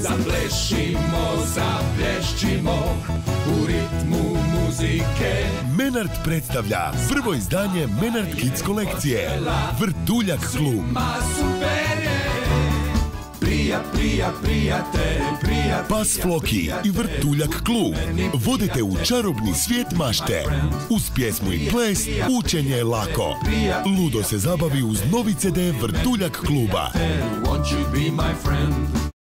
Zaplešimo, zaplješćimo u ritmu muzike. Menard predstavlja prvo izdanje Menard Kids kolekcije. Vrtuljak klub. Prija, prija, prijatelj, prija, Pas Floki i Vrtuljak klub. Vodite u čarobni svijet mašte. Uz pjesmu i ples učenje je lako. Ludo se zabavi uz novi CD Vrtuljak kluba.